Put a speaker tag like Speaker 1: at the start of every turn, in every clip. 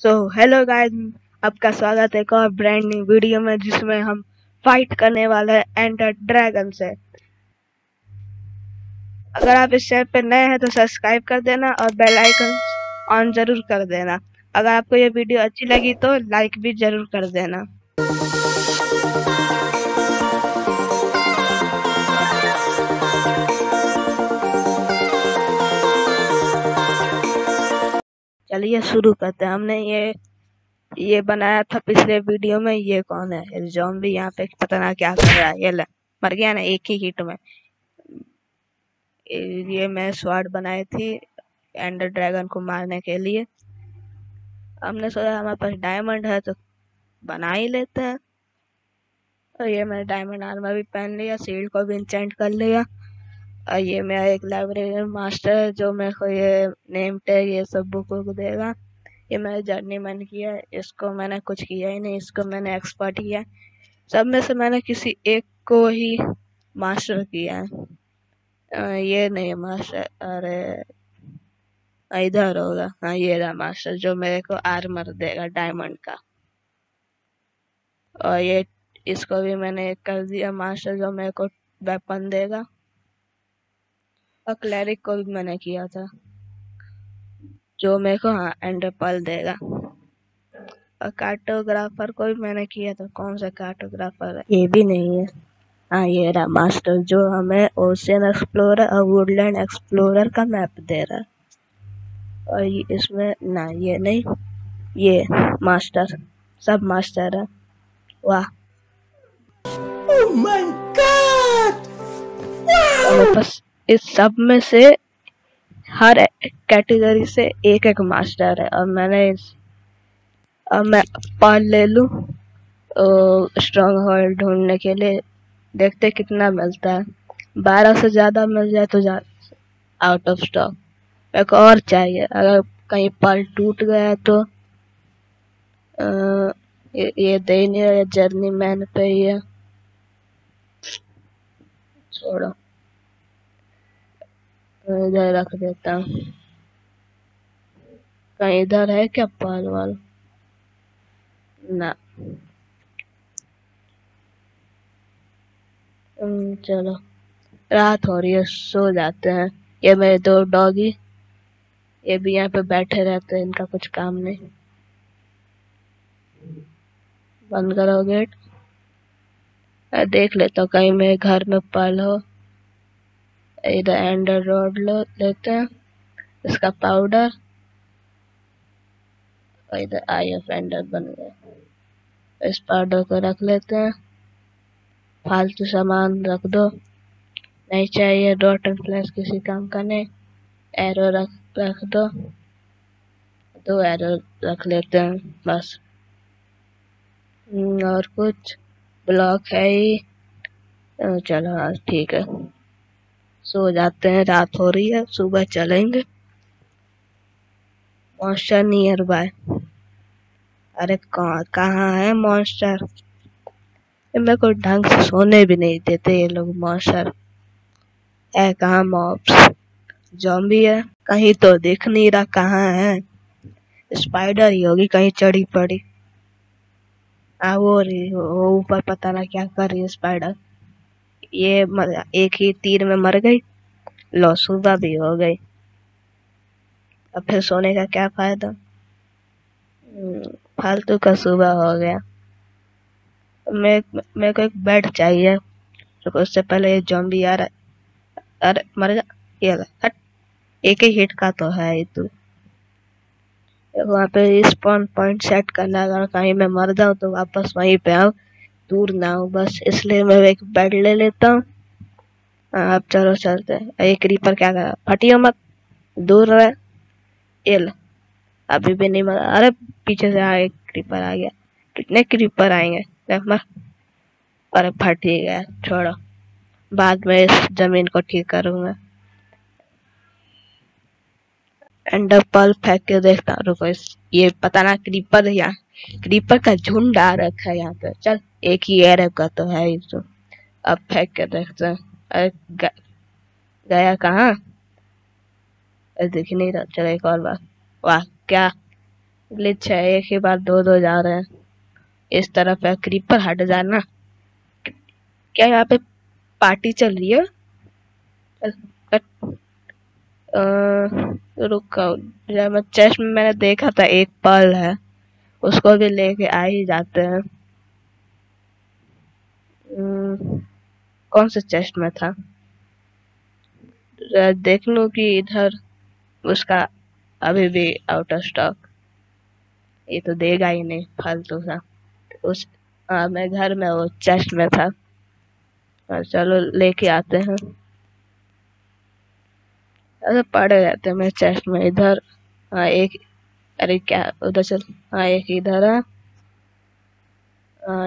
Speaker 1: So hello guys आपका स्वागत है एक और ब्रांड न्यू वीडियो में, जिसमें हम फाइट करने वाले हैं एंटर ड्रैगन से। अगर आप इस चैनल पर नए हैं तो सब्सक्राइब कर देना और बेल आइकन ऑन ज़रूर कर देना। अगर आपको ये वीडियो अच्छी लगी तो लाइक भी ज़रूर कर देना। चलिए शुरू करते हैं। हमने ये ये बनाया था पिछले वीडियो में, ये कौन है? ये जॉम्बी यहाँ पे पता ना क्या कर रहा है। ये ले, मर गया ना एक ही हिट में। ये मैं स्वाड बनाई थी एंडर ड्रैगन को मारने के लिए। हमने सोचा हमारे पास डायमंड है तो बना ही लेते हैं। और ये मैंने डायमंड आर्मर भी पहन लिया सील्ड को भी इंचेंट कर लिया। और ये मेरा एक लाइब्रेरी मास्टर है, जो मेरे को ये नेम टैग ये सब बुक बुक देगा। ये मैंने जर्नी मैन किया, इसको मैंने कुछ किया ही नहीं, इसको मैंने एक्सपर्ट किया। सब में से मैंने किसी एक को ही मास्टर किया। है ये नहीं मास्टर अरे, इधर होगा। हाँ ये रहा मास्टर जो मेरे को आर्मर देगा डायमंड का। और ये, इसको भी मैंने कर दिया मास्टर जो मेरे को वेपन देगा। और क्लैरिक को भी मैंने किया था जो मेरे को हाँ एंडरपल देगा। और कार्टोग्राफर को भी मैंने किया था कौन सा कार्टोग्राफर है? ये भी नहीं है। हाँ ये रहा मास्टर जो हमें ओशियन एक्सप्लोरर और वुडलैंड एक्सप्लोरर का मैप दे रहा और इसमें ना ये नहीं ये मास्टर सब मास्टर है। वाह।
Speaker 2: Oh my god!
Speaker 1: और बस इस सब में से हर कैटेगरी से एक एक मास्टर है। और मैंने इस अब मैं पाल ले लूँ स्ट्रॉन्ग होल्ड ढूँढने के लिए। देखते कितना मिलता है। बारह से ज़्यादा मिल जाए तो आउट ऑफ़ स्टॉक एक और चाहिए। अगर कहीं पल टूट गया तो आ, ये, ये दे नहीं जर्नी मैन पे है। छोड़ो। इधर रख देता। हूँ कहीं इधर है क्या पाल वाल ना। चलो। रात हो रही है, सो जाते हैं। ये मेरे दो डॉगी, ये भी यहाँ पे बैठे रहते हैं, इनका कुछ काम नहीं। बंद करो गेट। देख लेता हूँ, कहीं मेरे घर में पल हो। इधर एंडर रोड लेते हैं। इसका पाउडर और इधर आई एफ़ एंडर बन गया। इस पाउडर को रख लेते हैं। फालतू सामान रख दो। नहीं चाहिए डॉट एंड फ्लैश किसी काम का नहीं। एरो रख रख दो। दो एरो रख लेते हैं बस। हम्म, और कुछ। ब्लॉक है ही। चलो हाँ ठीक है। सो जाते हैं, रात हो रही है, सुबह चलेंगे। मॉन्स्टर नियर बाय अरे कहाँ है मॉन्स्टर मेरे को ढंग से सोने भी नहीं देते ये लोग मॉन्स्टर है कहाँ मॉब्स जॉम्बी है। कहीं तो दिख नहीं रहा कहाँ है। स्पाइडर ही होगी, कहीं चढ़ी पड़ी। आ, वो रही, वो ऊपर पता ना क्या कर रही है स्पाइडर ये एक ही तीर में मर गई लो सुबह भी हो गई। अब फिर सोने का क्या फ़ायदा? हम्म, फालतू का सुबह हो गया। मैं मेरे को एक बेड चाहिए। तो उससे पहले ये जॉम्बी आ रहा अरे मर जा ये हट। एक ही हिट का तो है ये तो। वहाँ पे स्पॉन पॉइंट सेट करना अगर कहीं मैं मर जाऊँ तो वापस वहीं पे आऊँ। दूर ना हो, बस इसलिए मैं एक बेड ले लेता हूँ। अब चलो चलते एक क्रीपर क्या करा फटियो मत। दूर रहे। एल अभी भी नहीं मरा। अरे पीछे से आ एक क्रीपर आ गया। कितने क्रीपर आएँगे? मर। अरे फट ही गया। छोड़ो। बाद में इस ज़मीन को ठीक करूँगा। एंडर पल फेंक के देखता रुको इस ये पता ना क्रीपर यहाँ क्रीपर का झुंड आ रखा है यहाँ पे। चल। एक ही एयर का तो है तो। अब फेंक के देखते हैं। अरे गया कहाँ? दिख नहीं रहा। चलो एक और बार। वाह, क्या? ग्लिच है। एक ही बार दो दो जा रहे हैं। इस तरफ़ है क्रीपर हट जाना। क्या यहाँ पे पार्टी चल रही है? रुका। चेस्ट में मैंने देखा था, एक पल है। उसको भी लेके आ ही जाते हैं। कौन से चेस्ट में था? देख लू कि इधर उसका अभी भी आउट ऑफ़ स्टॉक ये तो देगा ही नहीं फालतू सा। उस आ, मैं घर में वो चेस्ट में था। और चलो लेके आते हैं। ऐसे पड़े रहते हैं मेरे चेस्ट में। इधर हाँ एक अरे क्या उधर चल। हाँ एक इधर है।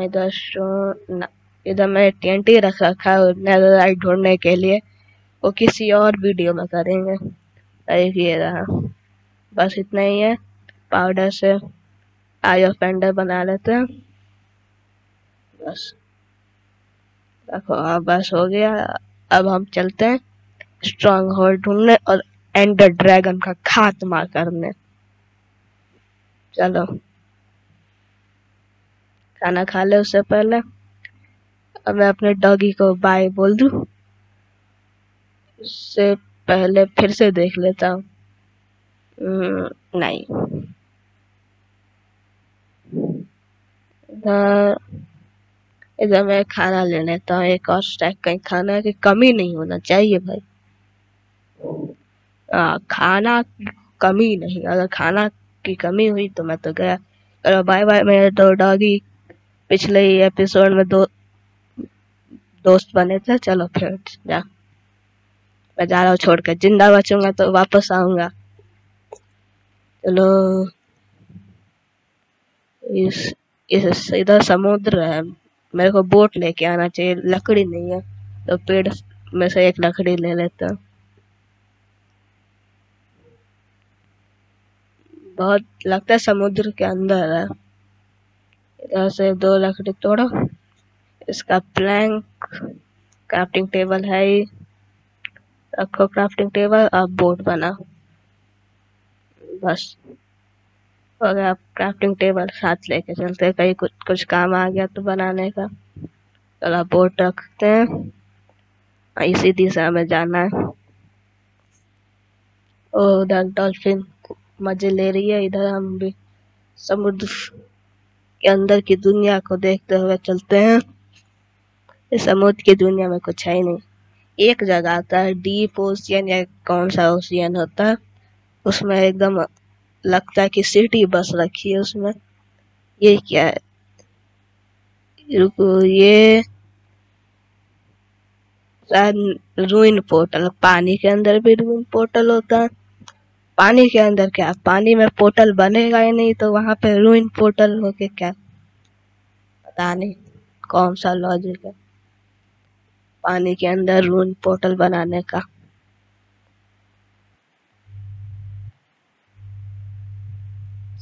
Speaker 1: इधर स्टोन इधर मैं टेंटी रख रखा है नेदरलाइट ढूँढने के लिए। वो किसी और वीडियो में करेंगे। एक ये रहा। बस इतना ही है। पाउडर से आई ऑफ़ पेंडर बना लेते हैं। बस। देखो अब बस हो गया। अब हम चलते हैं स्ट्रॉन्ग होल्ड ढूँढने और एंडर ड्रैगन का खात्मा करने। चलो। खाना खा ले उससे पहले। अब मैं अपने डॉगी को बाय बोल दू। उससे पहले फिर से देख लेता हूँ। हम्म, नहीं। इधर मैं खाना ले लेता हूँ। एक और स्टैक कहीं खाना की कमी नहीं होना चाहिए भाई। आ, खाना कमी नहीं। अगर खाना की कमी हुई तो मैं तो गया। और बाय बाय मेरे दो डॉगी पिछले एपिसोड में दो दोस्त बने थे, चलो फिर, जा। मैं जा रहा हूँ छोड़ कर ज़िंदा बचूँगा तो वापस आऊँगा। चलो। इस इस, इधर समुद्र है। मेरे को बोट लेके आना चाहिए। लकड़ी नहीं है तो पेड़ में से एक लकड़ी ले लेता। हूँ बहुत, लगता है समुद्र के अंदर है। इधर से दो लकड़ी तोड़ो। इसका प्लैंक क्राफ्टिंग टेबल है रखो क्राफ्टिंग टेबल अब बोट बना। बस। हो गया क्राफ्टिंग टेबल साथ लेके चलते कहीं कुछ कुछ काम आ गया तो बनाने का, चलो बोर्ड रखते हैं। इसी दिशा में जाना है। और उधर डॉल्फिन मज़े ले रही है। इधर हम भी समुद्र के अंदर की दुनिया को देखते हुए चलते हैं। समुद्र की दुनिया में कुछ है ही नहीं। एक जगह आता है, डीप ओशियन या कौन सा ओशियन होता है, उसमें एकदम लगता है कि सिटी बस रखी है उसमें। ये क्या है? रुको, ये रूइन पोर्टल पानी के अंदर भी रूइन पोर्टल होता है। पानी के अंदर क्या? पानी में पोर्टल बनेगा ही नहीं तो वहाँ पे रूइन पोर्टल होके क्या? पता नहीं, कौन सा लॉजिक है। पानी के अंदर रूइन पोर्टल बनाने का।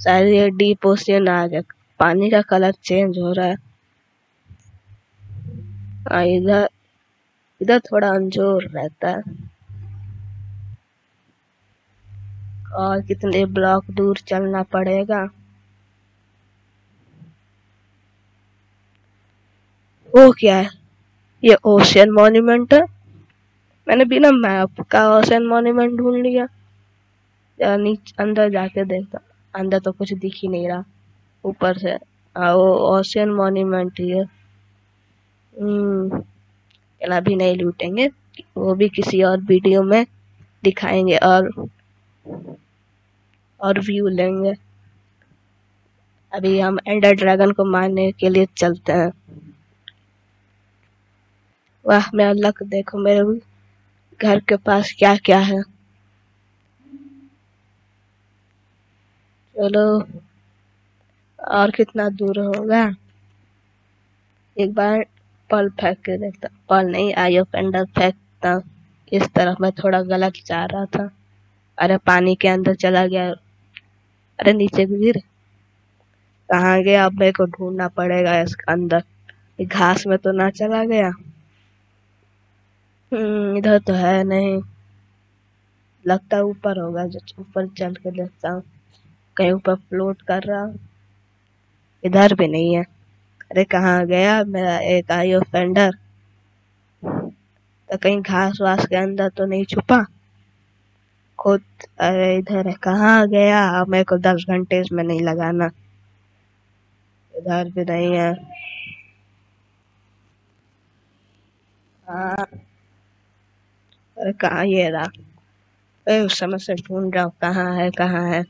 Speaker 1: शायद ये डीप ओशियन आ गया। पानी का कलर चेंज हो रहा है। हाँ इधर इधर थोड़ा अंजोर रहता है। और कितने ब्लॉक दूर चलना पड़ेगा। वो क्या है। ये ओशियन मॉन्यूमेंट है। मैंने बिना मैप का ओशियन मॉन्यूमेंट ढूंढ लिया। नीचे अंदर जाके देखता। अंदर तो कुछ दिख ही नहीं रहा। ऊपर से आ, वो ओशियन मॉन्यूमेंट ही है। हम्म अभी नहीं लूटेंगे। वो भी किसी और वीडियो में दिखाएँगे और और व्यू लेंगे। अभी हम एंडर ड्रैगन को मारने के लिए चलते हैं। वाह मेरा लक देखो, मेरे घर के पास क्या क्या है। चलो, और कितना दूर होगा? एक बार पल फेंक के देखता, पल नहीं आयो पेंडल फेंकता। इस तरफ़ मैं थोड़ा गलत जा रहा था। अरे, पानी के अंदर चला गया। अरे, नीचे गिर। कहाँ गया? अब मेरे को ढूंढना पड़ेगा इसके अंदर। घास में तो ना चला गया। हम्म इधर तो है नहीं। लगता ऊपर होगा ऊपर चल के देखता हूँ। कहीं ऊपर फ्लोट कर रहा हूँ। इधर भी नहीं है। अरे कहाँ गया मेरा एक आई ऑफेंडर तो कहीं घास वास के अंदर तो नहीं छुपा? खुद, अरे इधर है, कहाँ गया? अब मेरे को दस घंटे इसमें नहीं लगाना। इधर भी नहीं है। हाँ। कहाँ ये रहा? उस समय से ढूंढ रहा हूँ, कहाँ है कहाँ है।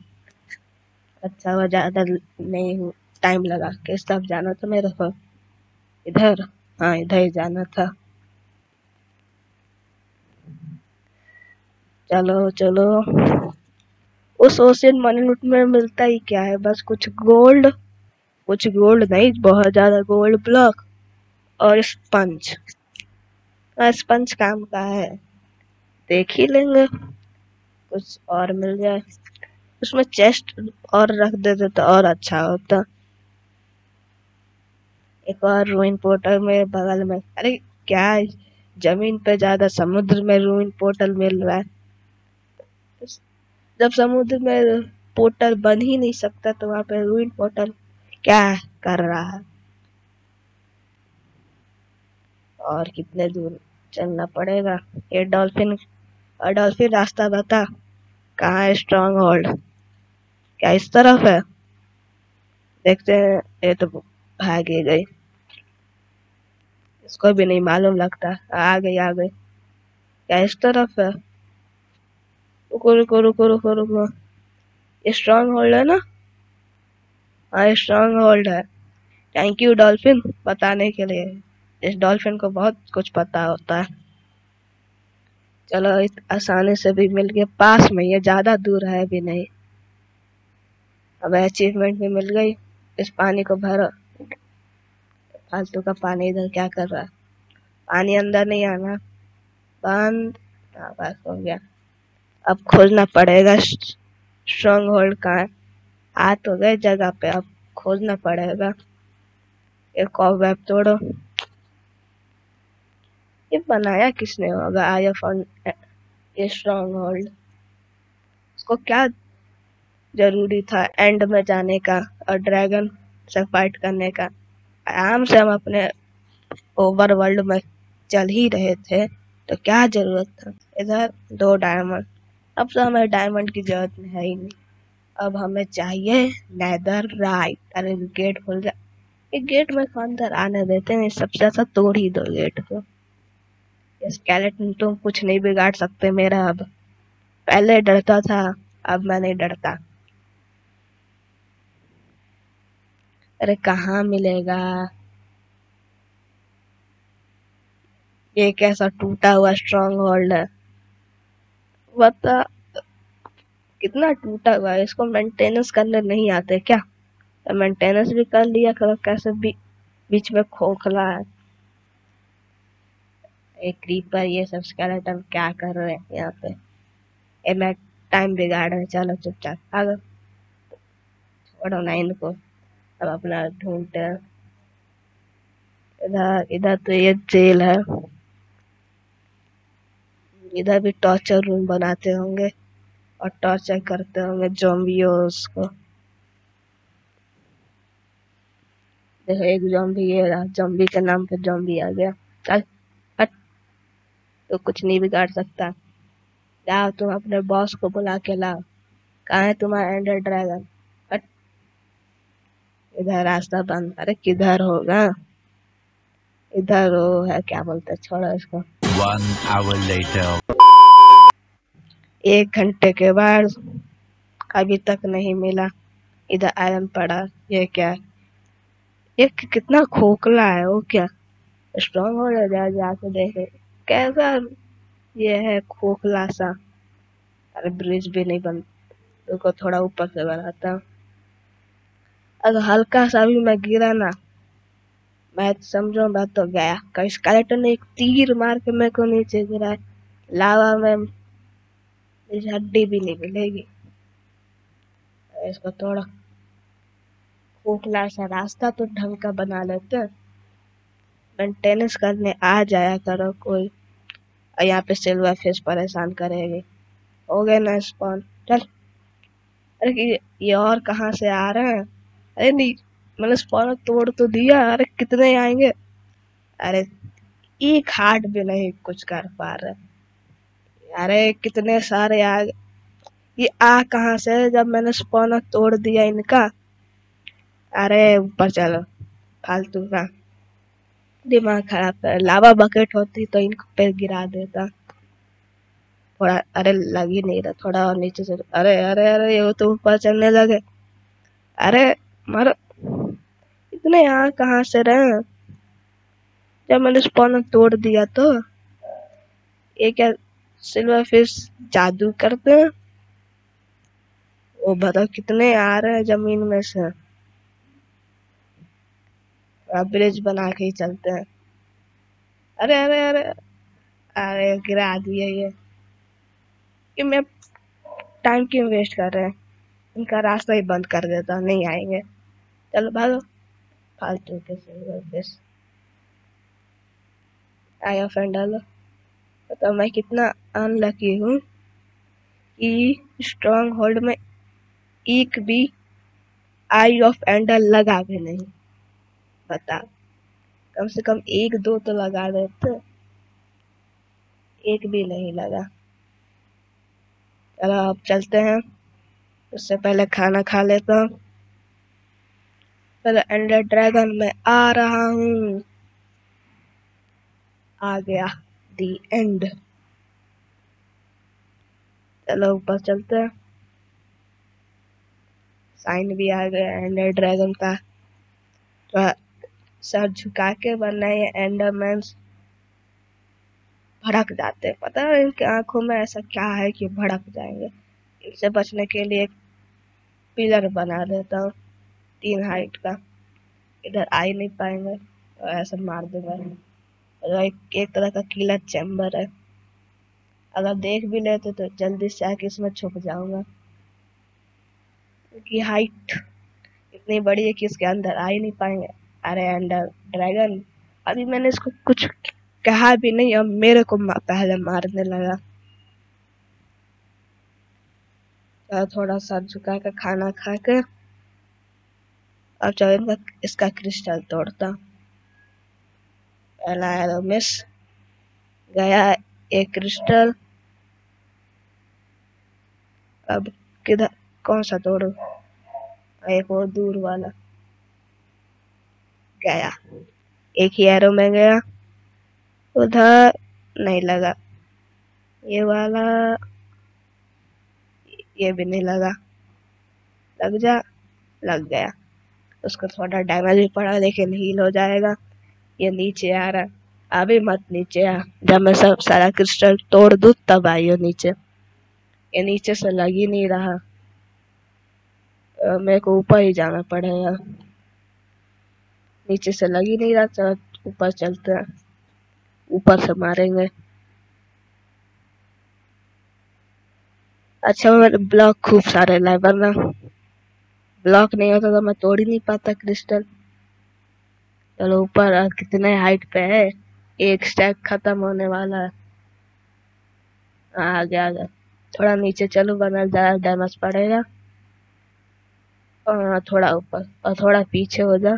Speaker 1: अच्छा हुआ ज़्यादा नहीं टाइम लगा किस तरफ़ जाना था मेरे को। इधर? हाँ इधर ही जाना था। चलो चलो। उस ओशियन मनीनूट में मिलता ही क्या है? बस कुछ गोल्ड कुछ गोल्ड नहीं, बहुत ज़्यादा गोल्ड ब्लॉक और स्पंज स्पंज काम का है। देख ही लेंगे। कुछ और मिल जाए। उसमें चेस्ट और रख देते तो और अच्छा होता। एक और रूइन पोर्टल में बगल में। अरे, क्या? ज़मीन पे ज़्यादा समुद्र में रूइन पोर्टल मिल रहा है। जब समुद्र में पोर्टल बन ही नहीं सकता तो वहाँ पे रूइन पोर्टल क्या कर रहा है? और कितने दूर चलना पड़ेगा? ये डॉल्फिन डॉल्फिन रास्ता बता कहाँ है स्ट्रॉन्ग होल्ड क्या इस तरफ़ है? देखते हैं, ये तो भाग ही गई। इसको भी नहीं मालूम लगता। आ गई आ गई। क्या इस तरफ़ है? रुको रुको रुको रुको रुको। ये स्ट्रॉन्ग होल्ड है ना? हाँ स्ट्रॉन्ग होल्ड है। थैंक यू डॉल्फिन बताने के लिए। इस डॉल्फिन को बहुत कुछ पता होता है। चलो इस आसानी से भी मिल गया। पास में ये ज़्यादा दूर है भी नहीं। अब अचीवमेंट भी मिल गई। इस पानी को भरो। फालतू का पानी इधर क्या कर रहा है? पानी अंदर नहीं आना। बंद। हाँ बस हो गया। अब खोजना पड़ेगा। स्ट्रॉन्ग होल्ड कहाँ है? आ तो गए जगह पे। अब खोजना पड़ेगा। एक और वेब तोड़ो। ये बनाया किसने होगा? आई एफ़ ये स्ट्रॉन्ग होल्ड उसको क्या ज़रूरी था एंड में जाने का और ड्रैगन से फाइट करने का? आराम से हम अपने ओवर वर्ल्ड में चल ही रहे थे तो क्या ज़रूरत था? इधर दो डायमंड अब तो हमें डायमंड की ज़रूरत है ही नहीं। अब हमें चाहिए नैदर राइट अरे गेट खुल जाए ये गेट में अंदर आने देते हैं, सबसे अच्छा तोड़ ही दो गेट को। स्केलेटन तुम कुछ नहीं बिगाड़ सकते मेरा अब। पहले डरता था, अब मैं नहीं डरता। अरे कहाँ मिलेगा? ये कैसा टूटा हुआ स्ट्रॉन्ग होल्ड है। बता कितना टूटा हुआ है, इसको मेंटेनेंस करने नहीं आते क्या? तो मेंटेनेंस भी कर लिया करो कैसे भी बीच में खोखला है। एक क्रीपर ये सब स्केलेटन क्या कर रहे हैं यहाँ पे? ए मैं टाइम बिगाड़ रहे चलो चुपचाप, आगे। छोड़ो ना इनको, अब अपना ढूंढते हैं। इधर इधर तो ये जेल है। इधर भी टॉर्चर रूम बनाते होंगे, और टॉर्चर करते होंगे जोम्बियोस को। देखो, एक जॉम्बी ये रहा जॉम्बी के नाम पे जॉम्बी आ गया। चल। तो कुछ नहीं बिगाड़ सकता। लाओ तुम अपने बॉस को बुला के लाओ। कहाँ है तुम्हारा एंडर ड्रैगन इधर रास्ता बंद। अरे किधर होगा? इधर वो है क्या बोलते छोड़ो इसको।
Speaker 3: One hour later.
Speaker 1: एक घंटे के बाद अभी तक नहीं मिला। इधर आयरन पड़ा। ये क्या? ये कितना खोखला है वो क्या? स्ट्रॉन्ग हो जाए जाके देखे। कैसा? ये है खोखला सा। अरे ब्रिज भी नहीं बन उसको थोड़ा ऊपर से बनाता अगर हल्का सा भी मैं गिरा ना, मैं समझो मैं तो गया। कभी स्केलेटन ने एक तीर मार के मेरे को नीचे गिराया। लावा में मुझे हड्डी भी नहीं मिलेगी। इसको थोड़ा खोखला सा रास्ता तो ढंग का बना लेते मेंटेनेंस करने आ जाया करो कोई। और यहाँ पे सिल्वर फ़िश परेशान करेगी। हो गए ना स्पॉन चल। अरे ये और कहाँ से आ रहे हैं? अरे नहीं मैंने स्पॉनर तोड़ तो दिया। अरे कितने आएँगे? अरे एक हार्ट भी नहीं कुछ कर पा रहे। अरे कितने सारे आ ये आ कहाँ से? जब मैंने स्पॉनर तोड़ दिया इनका। अरे ऊपर चलो। फालतू का। दिमाग खराब कर लावा बकेट होती तो इनको पे गिरा देता। थोड़ा, अरे लग ही नहीं रहा, थोड़ा और नीचे से, अरे अरे अरे, ये तो ऊपर चलने लगे। अरे, मारो। इतने यहाँ कहाँ से रहे जब मैंने स्पॉनर तोड़ दिया तो ये क्या सिल्वर फ़िश जादू करते हैं? वो बताओ कितने आ रहे हैं ज़मीन में से? ब्रिज बना के ही चलते हैं। अरे अरे अरे अरे, गिरा दिए ये। कि मैं टाइम क्यों वेस्ट कर रहे हैं? इनका रास्ता ही बंद कर देता, नहीं आएँगे। चलो, भागो। फालतू के फ़िश आया फ्रेंड डालो तो मैं कितना अनलकी हूँ कि स्ट्रॉन्ग होल्ड में एक भी आई ऑफ़ एंडल लगा भी नहीं। बता कम से कम एक दो तो लगा देते एक भी नहीं लगा। चलो अब चलते हैं। उससे पहले खाना खा लेता हूँ। चलो एंडर ड्रैगन में आ रहा हूँ। आ गया दी एंड। चलो ऊपर चलते हैं। साइन भी आ गया एंडर ड्रैगन का। तो सर झुका के वरना ये एंडरमैन्स भड़क जाते हैं। पता है इनके आँखों में ऐसा क्या है कि भड़क जाएँगे? इनसे बचने के लिए एक पिलर बना देता हूँ तीन हाइट का। इधर आ ही नहीं पाएँगे तो ऐसे मार दूँगा। और एक, एक तरह का किलर चैम्बर है। अगर देख भी लेते तो जल्दी से आके इसमें छुप जाऊँगा। क्योंकि हाइट इतनी बड़ी है कि इसके अंदर आ ही नहीं पाएँगे। अरे अंडर ड्रैगन, अभी मैंने इसको कुछ कहा भी नहीं और मेरे को पहले मारने लगा। तो थोड़ा सा झुका कर खाना खा के, अब चलो इनका, इसका क्रिस्टल तोड़ता। पहला एरो मिस गया एक क्रिस्टल अब किधर, कौन सा तोड़ू? एक और दूर वाला। गया। एक ही एरो में गया, उधर नहीं लगा। ये वाला, ये भी नहीं लगा। लग जा, लग गया। उसको थोड़ा डैमेज भी पड़ा, लेकिन हील हो जाएगा। ये नीचे आ रहा है। अभी मत नीचे आ। जब मैं सब सारा क्रिस्टल तोड़ दूँ, तब आइयो नीचे। ये नीचे से लग ही नहीं रहा। मेरे को ऊपर ही जाना पड़ेगा। नीचे से लग ही नहीं रहा चलो ऊपर चलते हैं। ऊपर से मारेंगे। अच्छा मैंने ब्लॉक खूब सारे लाए, वरना ब्लॉक नहीं होता तो मैं तोड़ ही नहीं पाता क्रिस्टल। चलो, ऊपर कितने हाइट पे है। एक स्टैक खत्म होने वाला है। आ गया आ गया थोड़ा नीचे चलो, वरना ज़्यादा डैमेज पड़ेगा। और थोड़ा ऊपर, और थोड़ा पीछे हो जा।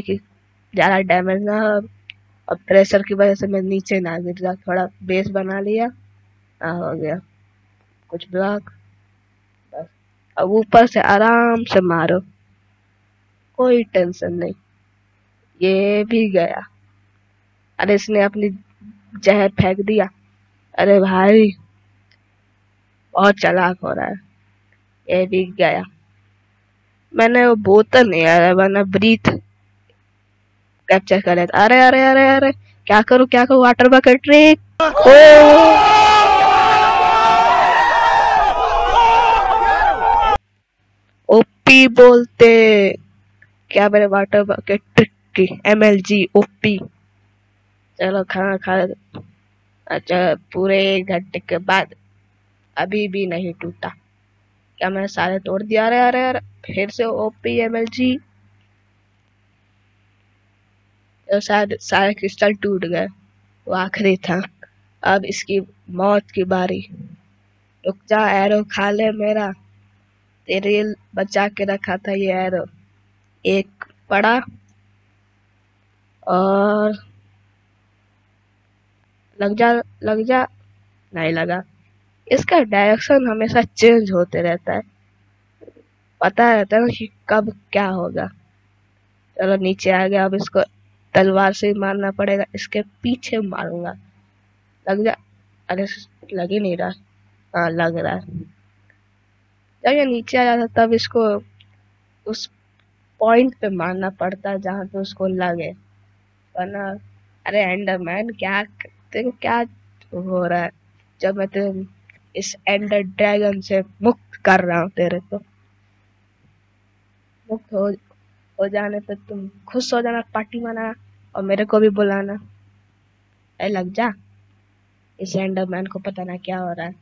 Speaker 1: कि ज़्यादा डैमेज ना हो। और प्रेशर की वजह से मैं नीचे ना गिर जा थोड़ा बेस बना लिया, आ हो गया। कुछ ब्लॉक बस। अब ऊपर से आराम से मारो। कोई टेंशन नहीं। ये भी गया। अरे इसने अपनी जहर फेंक दिया। अरे भाई, बहुत चलाक हो रहा है। ये भी गया। मैंने वो बोतल नहीं आया वरना ब्रीथ कैप्चर कर लेता अरे अरे अरे अरे, क्या करूँ क्या करूँ? वाटर बकेट ट्रिक ओपी बोलते। क्या मेरे वाटर बकेट ट्रिक की? एम एल जी ओपी चलो, खाना खा अच्छा पूरे एक घंटे के बाद अभी भी नहीं टूटा। क्या मैंने सारे तोड़ दिया? अरे अरे अरे, फिर से ओपी एम एल जी शायद सारे क्रिस्टल टूट गए वो आखिरी था। अब इसकी मौत की बारी। रुक जा एरो खा ले मेरा। तेरे बचा के रखा था ये एरो एक पड़ा और लग जा लग जा। नहीं लगा। इसका डायरेक्शन हमेशा चेंज होते रहता है। पता रहता है ना कि कब क्या होगा। चलो नीचे आ गया, अब इसको तलवार से मारना पड़ेगा, इसके पीछे मारूँगा। लग जा, अरे, लग ही नहीं रहा। हाँ लग रहा है। जब ये नीचे आ जाता तब इसको उस पॉइंट पे मारना पड़ता है जहाँ पे उसको लगे। वरना, अरे एंडरमैन क्या को क्या हो रहा है? जब मैं तेरे, इस एंडर ड्रैगन से मुक्त कर रहा हूँ तेरे को। मुक्त हो हो जाने पे तुम खुश हो जाना, पार्टी मनाना। और मेरे को भी बुलाना। ए, लग जा। इस एंडरमैन को पता ना क्या हो रहा है।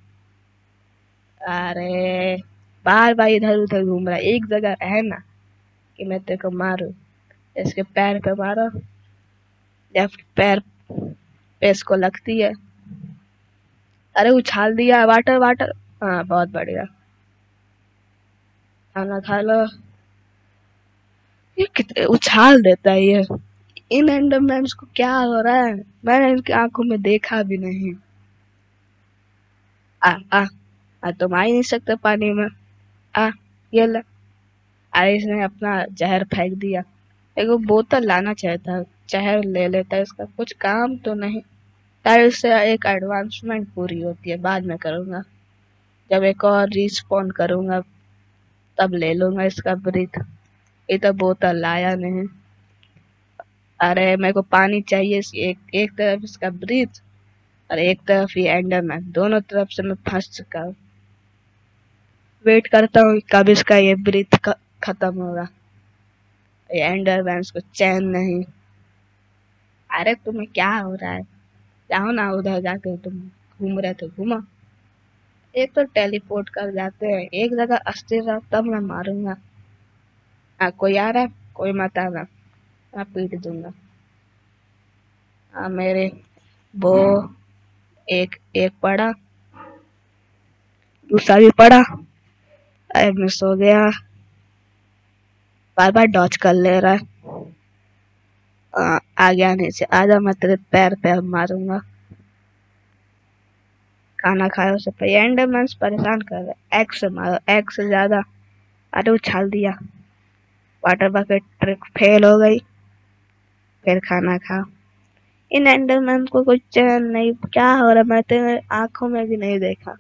Speaker 1: अरे, बार बार इधर उधर घूम रहा है। एक जगह है ना कि मैं तेरे को मारू। इसके पैर पे मारो। लेफ़्ट पैर पे इसको लगती है। अरे, उछाल दिया। वाटर वाटर हाँ बहुत बढ़िया। खाना खा लो। ये कितने उछाल देता है ये। इन एंडरमैन्स को क्या हो रहा है? मैंने इनकी आँखों में देखा भी नहीं। आ आ आ, तुम आ ही नहीं सकते पानी में। आ, ये ले। अरे, इसने अपना जहर फेंक दिया। एगो बोतल लाना चाहता जहर ले लेता इसका। कुछ काम तो नहीं। यार इससे एक एडवांसमेंट पूरी होती है। बाद में करूँगा। जब एक और रिस्पॉन करूँगा, तब ले लूँगा इसका ब्रीथ ये तो बोतल लाया नहीं। अरे मेरे को पानी चाहिए एक एक तरफ़ इसका ब्रीथ और एक तरफ़ ये एंडरमैन दोनों तरफ़ से मैं फंस चुका हूँ। वेट करता हूँ कब इसका ये ब्रीथ खत्म होगा। ये एंडरमैन को चैन नहीं। अरे तुम्हें क्या हो रहा है? जाओ ना उधर जाके, तुम घूम रहे थे, घूमो। एक तो टेलीपोर्ट कर जाते हैं। एक जगह अस्थिर रहो तब मैं मारूँगा। हाँ कोई आ रहा है? कोई मत आना। मैं पीट दूँगा। हाँ मेरे वो एक एक पड़ा दूसरा भी पड़ा अरे मिस हो गया। बार बार डॉच कर ले रहा है। आ, आ गया नीचे आजा मैं तेरे पैर पैर मारूँगा। खाना खाया उसे पे। एंडरमैन्स परेशान कर रहे एक्स मारो एक्स ज़्यादा। अरे उछाल दिया। वाटर बकेट ट्रिक फेल हो गई। फिर खाना खा। इन एंडरमैन को कुछ चैन नहीं, क्या हो रहा मैं तेरे आँखों में भी नहीं देखा।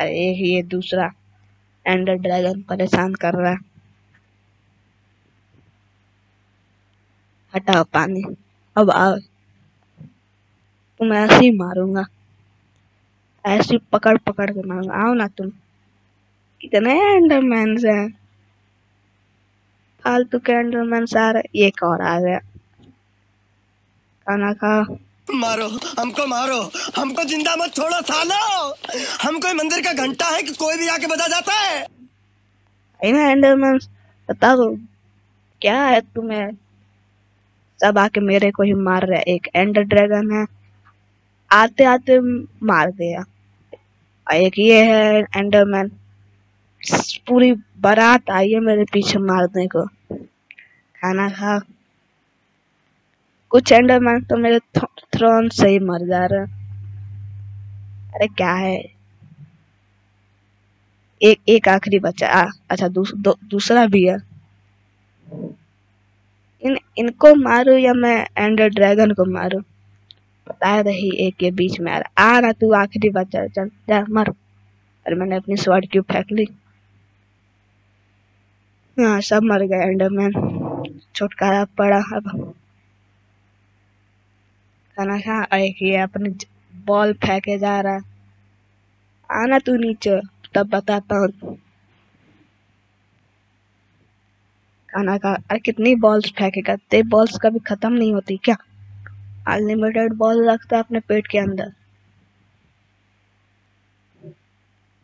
Speaker 1: अरे, ये दूसरा एंडर ड्रैगन परेशान कर रहा है। हटाओ पानी, अब आओ। तुम ऐसे ही मारूँगा। ऐसे पकड़ पकड़ के मारूँगा। आओ ना तुम। कितने एंडरमैन हैं। फालतू के एंडरमैन आ एक और आ गया? खाना खा।
Speaker 2: मारो हमको मारो। हमको ज़िंदा मत छोड़ो सालो। हम कोई मंदिर का घंटा है कि कोई भी आके बजा जाता है?
Speaker 1: इन एंडरमैन बताओ क्या है तुम्हें? सब आके मेरे को ही मार रहे एक एंडर ड्रैगन है। आते आते मार दिया। एक ये है एंडरमैन पूरी बारात आई है मेरे पीछे मारने को। खाना खा। कुछ एंडरमैन तो मेरे थ्रोन से ही मर जा रहे अरे क्या है? एक एक आखिरी बचा। अच्छा दूस, दो, दूसरा भी है। इन इनको मारू या मैं एंडर ड्रैगन को मारू? पता रही एक के बीच में आ रहा। आ रहा तू आखिरी बचा। चल जा मर। और मैंने अपनी स्वॉर्ड क्यूब फेंक ली? हाँ सब मर गए एंडरमैन छुटकारा पड़ा अब। खाना खा एक ये अपने बॉल फेंके जा रहा है। आना तू नीचे तब बताता हूँ। खाना खा अरे कितनी बॉल्स फेंकेगा ते बॉल्स कभी खत्म नहीं होती क्या? अनलिमिटेड बॉल रखता अपने पेट के अंदर।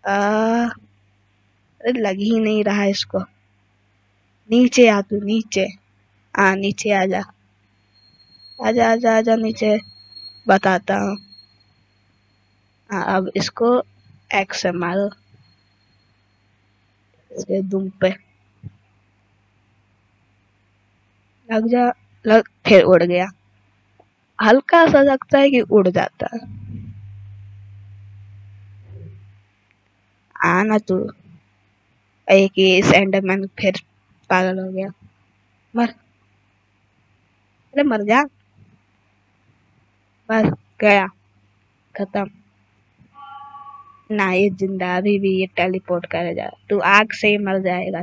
Speaker 1: आ, अरे लग ही नहीं रहा इसको। नीचे आ तू, नीचे। आ नीचे आ जा। आजा आजा आजा नीचे। बताता हूँ। अब इसको एक्स से मारो। इसके दुम पे। लग जा, लग, फिर उड़ गया। हल्का सा लगता है कि उड़ जाता है। आना तू। एक ही इस एंडरमैन फिर पागल हो गया। मर। अरे मर जा। बस गया। खत्म। ना ये ज़िंदा, अभी भी ये टेलीपोर्ट करेगा तू आग से ही मर जाएगा।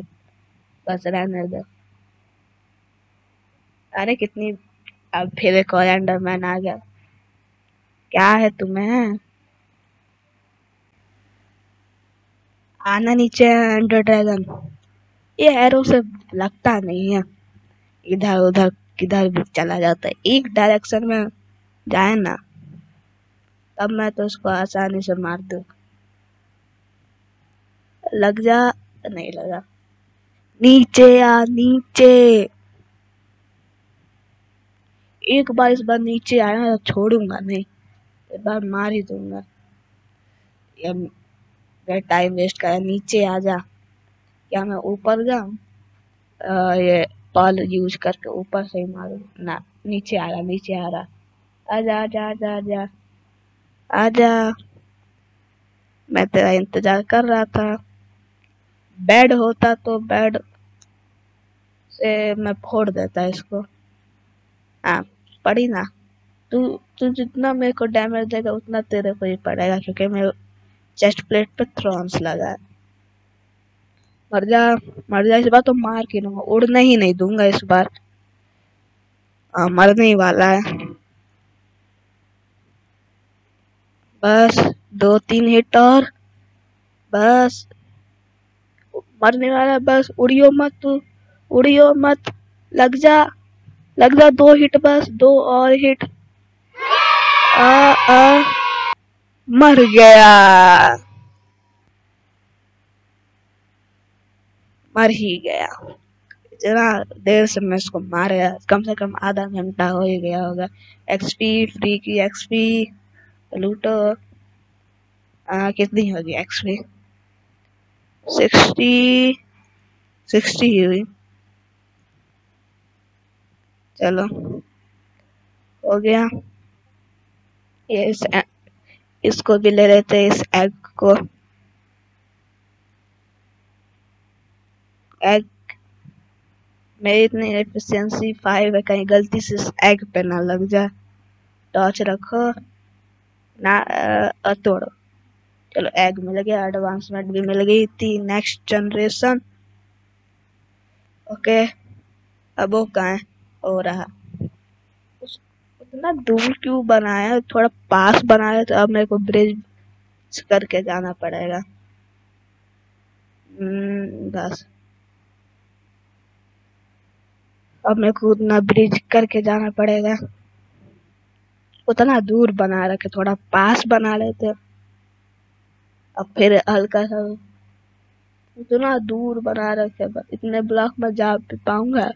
Speaker 1: बस रहने दो। अरे कितनी अब फिर एक और एंडरमैन आ गया। क्या है तुम्हें? आना नीचे एंडर ड्रैगन ये एरो से लगता नहीं है। इधर उधर, किधर भी चला जाता है। एक डायरेक्शन में जाए ना, तब मैं तो उसको आसानी से मार दूँ। लग जा, नहीं लगा। नीचे आ, नीचे। एक बार इस बार नीचे आया तो छोड़ूँगा नहीं एक बार मार ही दूँगा। टाइम वेस्ट करा, नीचे आ जा। क्या मैं ऊपर जाऊँ? ये पॉल यूज़ करके ऊपर से ही मारूं। ना, नीचे आ रहा, नीचे आ रहा। आजा आजा आजा आजा। आजा। मैं तेरा इंतज़ार कर रहा था। बेड होता तो बेड से मैं फोड़ देता इसको। हाँ पड़ी ना। तू तू जितना मेरे को डैमेज देगा, उतना तेरे को ही पड़ेगा, क्योंकि मेरे चेस्ट प्लेट पे थ्रॉन्स लगा है मर जा मर जा इस बार तो मार के दूँगा उड़ने ही नहीं दूँगा इस बार। हाँ मरने ही वाला है। बस, दो तीन हिट और, बस। मरने वाला बस। उड़ियो मत उड़ियो मत। लग जा लग जा दो हिट बस, दो और हिट आ आ। मर गया। मर ही गया। इतना देर से मैं इसको मारे कम से कम आधा घंटा हो ही गया होगा। एक्सपी फ्री की एक्सपी लूटो। आ, कितनी होगी एक्सपी सिक्सटी सिक्सटी हुई। चलो हो गया। ये इस इसको भी ले लेते इस एग को। एग मेरी इतनी एफिशिएंसी फाइव है कहीं गलती से एग पे ना लग जाए। टॉर्च रखो ना अ, तोड़ो। चलो एग मिल गया एडवांसमेंट भी मिल गई थी नेक्स्ट जनरेशन ओके अब वो कहाँ है रहा? उतना दूर क्यों बनाया? थोड़ा पास बनाया तो अब मेरे को ब्रिज करके जाना पड़ेगा। हम्म, बस। अब मेरे को उतना ब्रिज करके जाना पड़ेगा। उतना दूर बना रखे थोड़ा पास बना लेते। अब फिर हल्का सा उतना दूर बना रखे इतने ब्लॉक में जा पाऊँगा।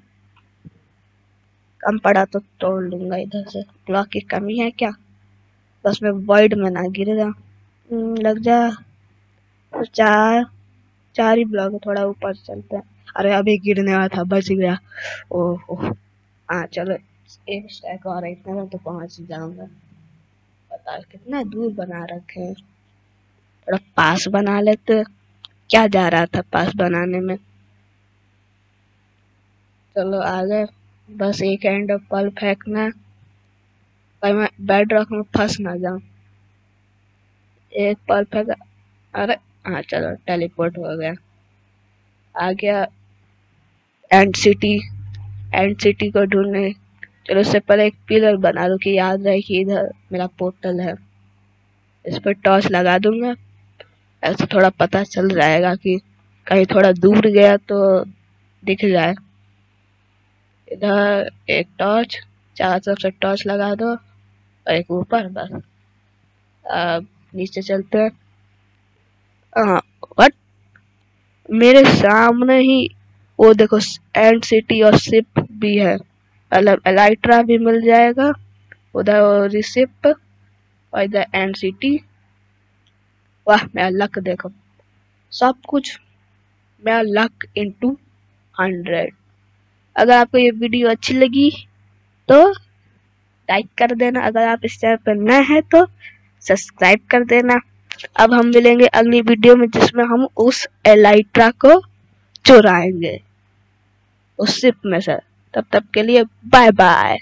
Speaker 1: कम पड़ा तो तोड़ लूँगा इधर से। ब्लॉक की कमी है क्या? बस मैं वॉइड में ना गिर जा हम्म, लग जा। तो चार चार ही ब्लॉक थोड़ा ऊपर चलते हैं। अरे अभी गिरने वाला था, बच गया। ओह। ओह हाँ चलो। एक स्टैक और इतना में तो पहुँच ही जाऊँगा। पता कितना दूर बना रखे हैं। थोड़ा पास बना लेते। क्या जा रहा था पास बनाने में? चलो, आ गए। बस एक एंड ऑफ़ पल फेंकना। भाई मैं बेड रॉक में फंस ना जाऊँ। एक पल फेंका। अरे हाँ चलो टेलीपोर्ट हो गया। आ गया। एंड सिटी एंड सिटी को ढूँढने। चलो उससे पहले एक पिलर बना दो कि याद रहे कि इधर मेरा पोर्टल है। इस पर टॉर्च लगा दूँगा। ऐसे थोड़ा पता चल जाएगा कि कहीं थोड़ा दूर गया तो दिख जाए। इधर एक टॉर्च, चार तरफ़ से टॉर्च लगा दो और एक ऊपर बस। अब नीचे चलते हैं। हाँ व्हाट मेरे सामने ही वो देखो एंड सिटी और सिप भी है। मतलब एलाइट्रा भी मिल जाएगा। उधर रिसिप और इधर एंड सिटी वाह मेरा लक देखो। सब कुछ मेरा लक इंटू हंड्रेड अगर आपको ये वीडियो अच्छी लगी तो लाइक कर देना। अगर आप इस चैनल पर नए हैं तो सब्सक्राइब कर देना। अब हम मिलेंगे अगली वीडियो में, जिसमें हम उस एलाइट्रा को चुराएँगे। उस सिप में सर तब तब के लिए बाय बाय